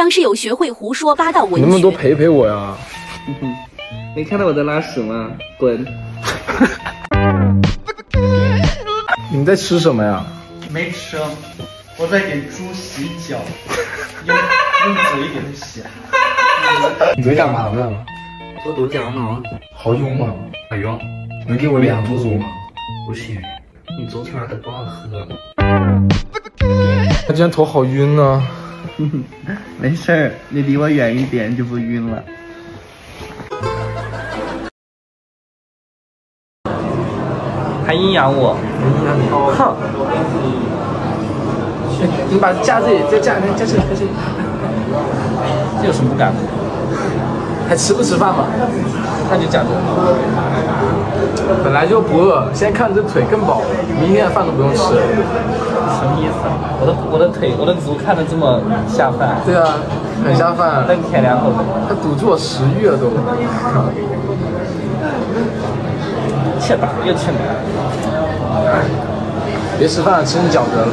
当室友学会胡说八道文学。能不能多陪陪我呀？没看到我在拉屎吗？滚！你们在吃什么呀？没吃，我在给猪洗脚，用用嘴给它洗。你嘴干嘛呢？做豆浆呢？好用吗？好用。能给我两组组吗？不行，你做出来的不好喝。他今天头好晕呢。没事儿，你离我远一点就不晕了。还阴阳我？哼！你把架这里，再架，架这里，架这里。这有什么不敢的？还吃不吃饭嘛？那就讲这。本来就不饿，现在看这腿更饱，明天的饭都不用吃。什么意思？我的我的腿，我的足看着这么下饭。对啊，很下饭。登天两口子。他堵住我食欲了都。欠打又欠打。别吃饭了，吃你饺子了。